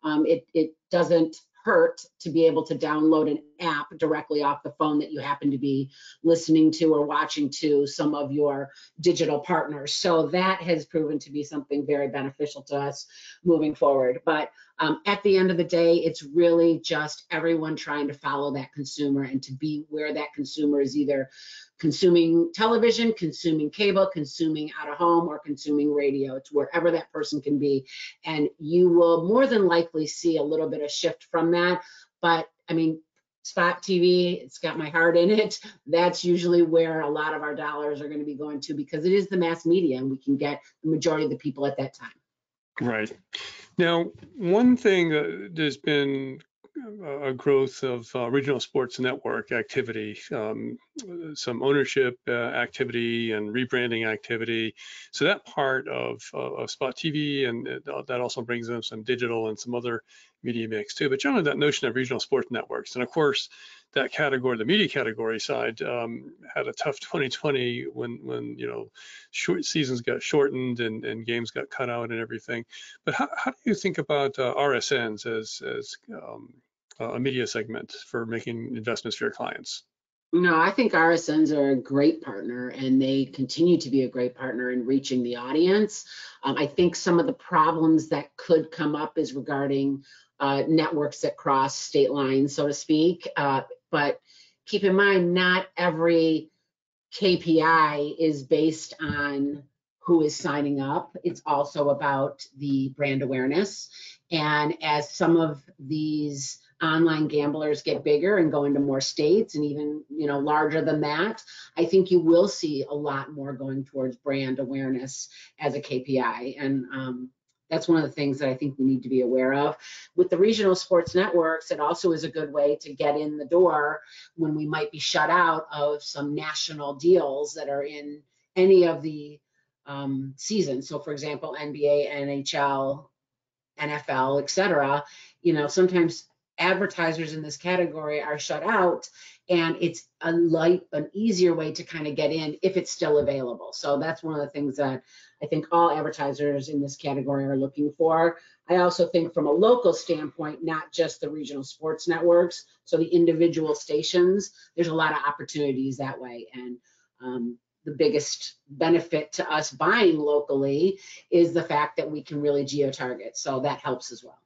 Um, it, it doesn't hurt to be able to download an app directly off the phone that you happen to be listening to or watching to some of your digital partners. So that has proven to be something very beneficial to us moving forward. But um, at the end of the day, it's really just everyone trying to follow that consumer and to be where that consumer is either consuming television, consuming cable, consuming out of home, or consuming radio. It's wherever that person can be. And you will more than likely see a little bit of shift from that. But I mean, Spot TV, it's got my heart in it. That's usually where a lot of our dollars are going to be going to because it is the mass media and we can get the majority of the people at that time. Right. Now, one thing that there's been a growth of uh, regional sports network activity, um, some ownership uh, activity and rebranding activity. So that part of, uh, of Spot TV and uh, that also brings in some digital and some other media mix too. But generally that notion of regional sports networks. And of course, that category, the media category side, um, had a tough 2020 when when you know short seasons got shortened and, and games got cut out and everything. But how, how do you think about uh, RSNs as as um, a media segment for making investments for your clients? No, I think RSNs are a great partner and they continue to be a great partner in reaching the audience. Um, I think some of the problems that could come up is regarding uh, networks that cross state lines, so to speak. Uh, but keep in mind, not every KPI is based on who is signing up. It's also about the brand awareness. And as some of these online gamblers get bigger and go into more states and even you know larger than that i think you will see a lot more going towards brand awareness as a kpi and um, that's one of the things that I think we need to be aware of. With the regional sports networks, it also is a good way to get in the door when we might be shut out of some national deals that are in any of the um, seasons. So, for example, NBA, NHL, NFL, etc. You know, sometimes advertisers in this category are shut out and it's a light an easier way to kind of get in if it's still available. So that's one of the things that i think all advertisers in this category are looking for. I also think from a local standpoint not just the regional sports networks so the individual stations there's a lot of opportunities that way. And um, the biggest benefit to us buying locally is the fact that we can really geo target so that helps as well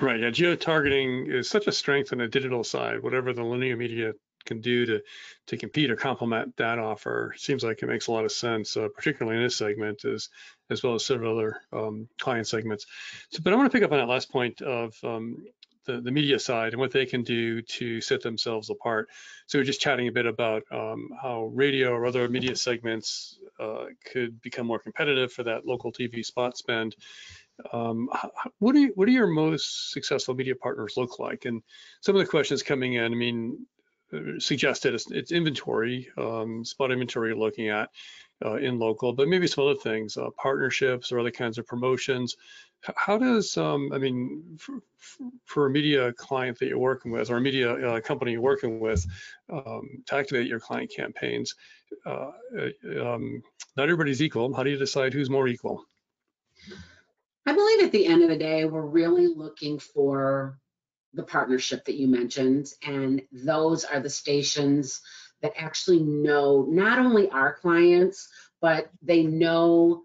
Right. Yeah. Geo targeting is such a strength on the digital side. Whatever the linear media can do to to compete or complement that offer seems like it makes a lot of sense, uh, particularly in this segment as as well as several other um, client segments. So, but I want to pick up on that last point of um, the, the media side and what they can do to set themselves apart. So we're just chatting a bit about um, how radio or other media segments uh, could become more competitive for that local TV spot spend. Um, what do you, what do your most successful media partners look like? And some of the questions coming in, I mean, uh, suggested it's, it's inventory, um, spot inventory you're looking at uh, in local, but maybe some other things, uh, partnerships or other kinds of promotions. How does, um, I mean, for, for a media client that you're working with or a media uh, company you're working with um, to activate your client campaigns, uh, uh, um, not everybody's equal. How do you decide who's more equal? I believe at the end of the day, we're really looking for the partnership that you mentioned, and those are the stations that actually know not only our clients, but they know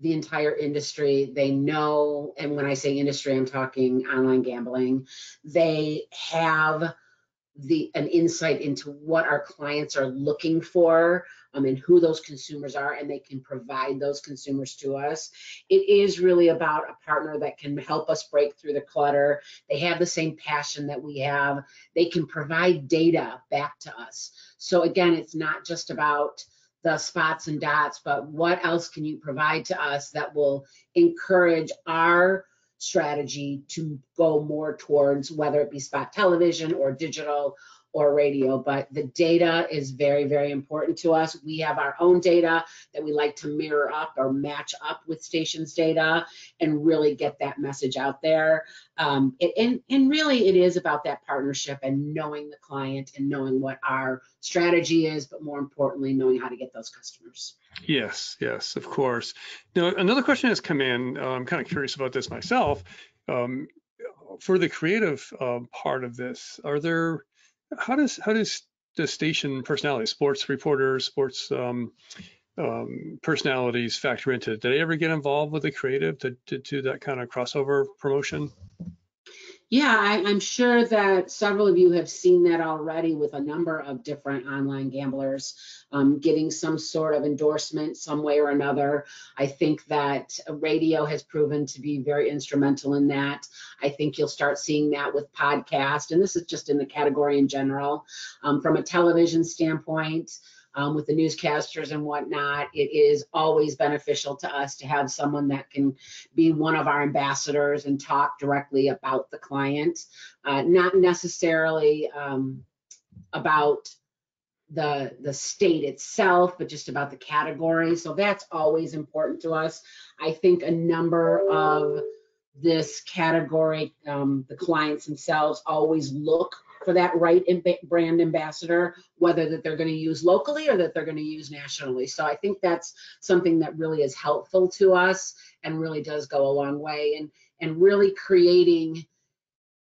the entire industry. They know, and when I say industry, I'm talking online gambling. They have the an insight into what our clients are looking for um, and who those consumers are, and they can provide those consumers to us it is really about a partner that can help us break through the clutter. They have the same passion that we have. They can provide data back to us. So again, it's not just about the spots and dots, but what else can you provide to us that will encourage our strategy to go more towards whether it be spot television or digital or radio, but the data is very, very important to us. We have our own data that we like to mirror up or match up with stations data and really get that message out there. Um, it, and, and really it is about that partnership and knowing the client and knowing what our strategy is, but more importantly, knowing how to get those customers. Yes, yes, of course. Now, another question has come in. uh, I'm kind of curious about this myself. Um, for the creative um, part of this, are there, how does, how does the station personality, sports reporters, sports um, um, personalities factor into it? Did they ever get involved with the creative to, to do that kind of crossover promotion? Yeah, I, I'm sure that several of you have seen that already with a number of different online gamblers um, getting some sort of endorsement some way or another. I think that radio has proven to be very instrumental in that. I think you'll start seeing that with podcast, and this is just in the category in general. Um, from a television standpoint, um, with the newscasters and whatnot, it is always beneficial to us to have someone that can be one of our ambassadors and talk directly about the client, uh, not necessarily um, about the the state itself, but just about the category. So that's always important to us. I think a number of this category, um, the clients themselves always look for that right brand ambassador, whether that they're going to use locally or that they're going to use nationally. So I think that's something that really is helpful to us and really does go a long way. And and really creating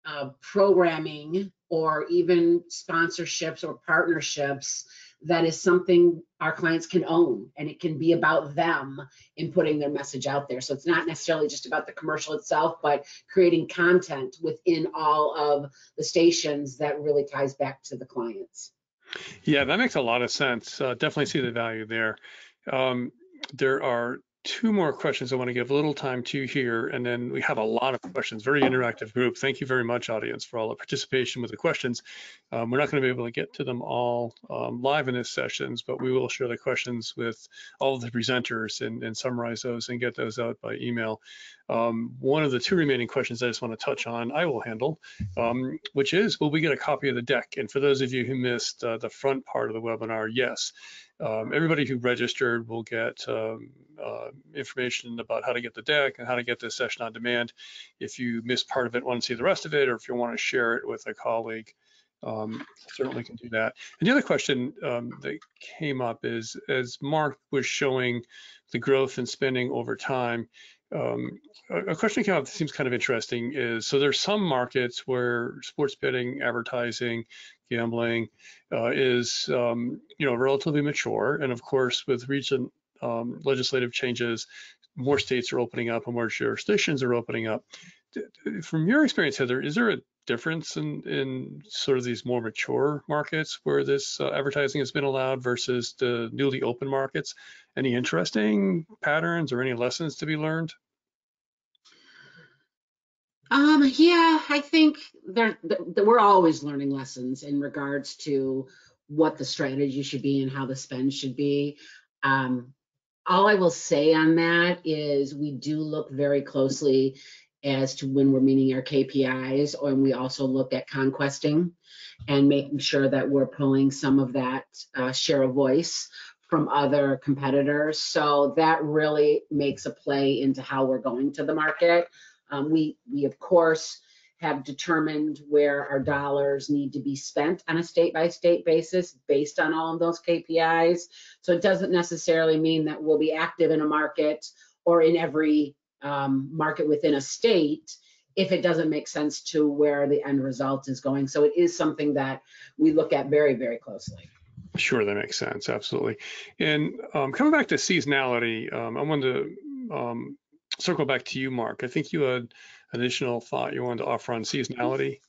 uh, programming or even sponsorships or partnerships that is something our clients can own and it can be about them in putting their message out there. So it's not necessarily just about the commercial itself, but creating content within all of the stations that really ties back to the clients. Yeah, that makes a lot of sense. Uh, definitely see the value there. Um, there are two more questions I want to give a little time to here, and then we have a lot of questions. Very interactive group. Thank you very much, audience, for all the participation with the questions. Um, we're not going to be able to get to them all um, live in this sessions, but we will share the questions with all the presenters and, and summarize those and get those out by email. Um, one of the two remaining questions I just want to touch on, I will handle, um, which is, will we get a copy of the deck? And for those of you who missed uh, the front part of the webinar, yes. Um, everybody who registered will get um, uh, information about how to get the deck and how to get this session on demand. If you missed part of it, want to see the rest of it, or if you want to share it with a colleague, um, certainly can do that. And the other question um, that came up is, as Mark was showing the growth in spending over time, um, a, question came up that seems kind of interesting is, so there's some markets where sports betting, advertising, gambling uh, is, um, you know, relatively mature. And of course, with recent um, legislative changes, more states are opening up and more jurisdictions are opening up. From your experience, Heather, is there a difference in, in sort of these more mature markets where this uh, advertising has been allowed versus the newly open markets? Any interesting patterns or any lessons to be learned? Um, yeah, I think there, that we're always learning lessons in regards to what the strategy should be and how the spend should be. Um, all I will say on that is we do look very closely as to when we're meeting our KPIs, and we also look at conquesting and making sure that we're pulling some of that uh, share of voice from other competitors. So that really makes a play into how we're going to the market. Um, we, we of course have determined where our dollars need to be spent on a state by state basis based on all of those KPIs. So it doesn't necessarily mean that we'll be active in a market or in every um, market within a state if it doesn't make sense to where the end result is going. So it is something that we look at very, very closely. Sure, that makes sense. Absolutely. And um, coming back to seasonality, um, I wanted to um, circle back to you, Mark. I think you had additional thought you wanted to offer on seasonality.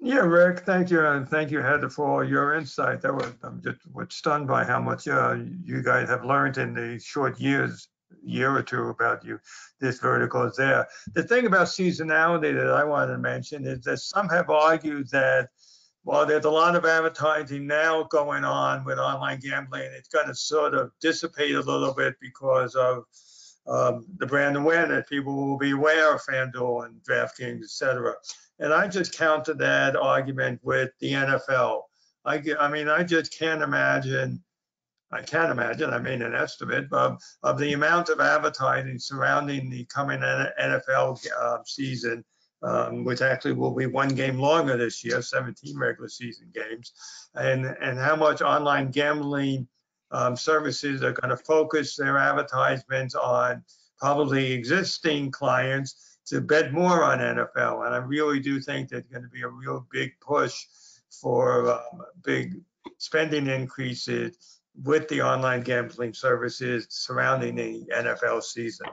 Yeah, Rick, thank you, and thank you, Heather, for your insight. That was, I'm just was stunned by how much uh, you guys have learned in the short years, year or two about you, this vertical is there. The thing about seasonality that I wanted to mention is that some have argued that while there's a lot of advertising now going on with online gambling, it's going to sort of dissipate a little bit because of um, the brand awareness. People will be aware of FanDuel and DraftKings, et cetera. And I just counter that argument with the NFL. I, I mean, I just can't imagine, I can't imagine, I made an estimate of, of the amount of advertising surrounding the coming NFL uh, season, um, which actually will be one game longer this year, 17 regular season games, and, and how much online gambling um, services are going to focus their advertisements on probably existing clients to bet more on NFL. And I really do think there's going to be a real big push for um, big spending increases with the online gambling services surrounding the NFL season.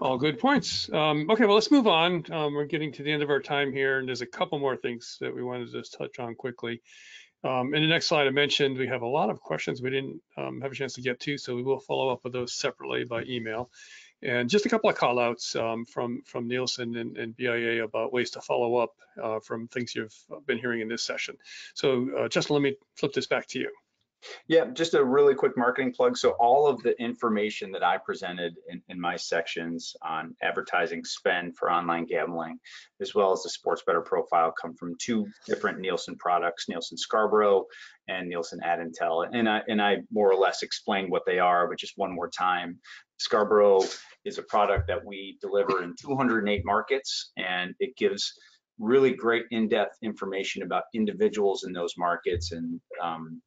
All good points. Um, okay, well, let's move on. Um, we're getting to the end of our time here, and there's a couple more things that we wanted to just touch on quickly. Um, in the next slide, I mentioned we have a lot of questions we didn't um, have a chance to get to, so we will follow up with those separately by email. And just a couple of call outs um, from, from Nielsen and, and, BIA about ways to follow up uh, from things you've been hearing in this session. So uh, Justin, let me flip this back to you. Yeah, just a really quick marketing plug. So all of the information that I presented in, in, my sections on advertising spend for online gambling, as well as the sports bettor profile come from two different Nielsen products, Nielsen Scarborough and Nielsen Ad Intel. And I, and I more or less explained what they are, but just one more time. Scarborough is a product that we deliver in 208 markets and it gives really great in-depth information about individuals in those markets and um,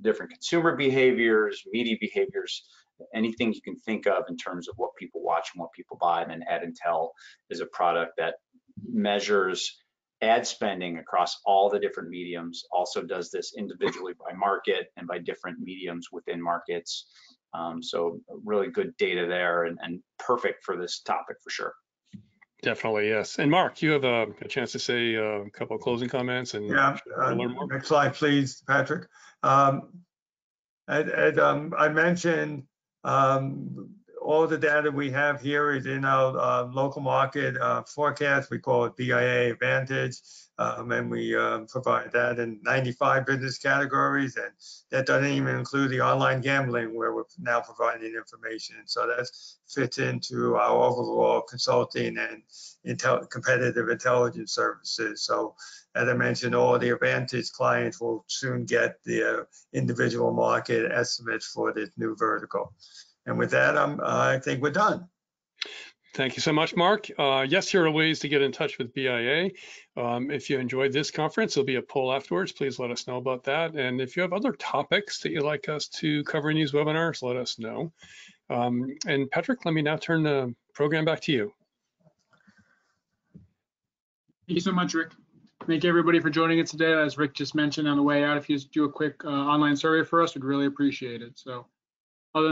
different consumer behaviors, media behaviors, anything you can think of in terms of what people watch and what people buy. And then Ad Intel is a product that measures ad spending across all the different mediums, also does this individually by market and by different mediums within markets. Um, so really good data there and, and perfect for this topic for sure. Definitely, yes. And Mark, you have a, a chance to say a couple of closing comments and yeah. Uh, next slide, please, Patrick. Um, and, and um, I mentioned um, all the data we have here is in our uh, local market uh, forecast. We call it BIA ADVantage, um, and we uh, provide that in 95 business categories, and that doesn't even include the online gambling where we're now providing information. So that fits into our overall consulting and intel competitive intelligence services. So as I mentioned, all the ADVantage clients will soon get the individual market estimates for this new vertical. And with that, I'm, I think we're done. Thank you so much, Mark. Uh, yes, here are ways to get in touch with BIA. Um, if you enjoyed this conference, there'll be a poll afterwards. Please let us know about that. And if you have other topics that you'd like us to cover in these webinars, let us know. Um, and Patrick, let me now turn the program back to you. Thank you so much, Rick. Thank you everybody for joining us today. As Rick just mentioned on the way out, if you just do a quick uh, online survey for us, we'd really appreciate it. So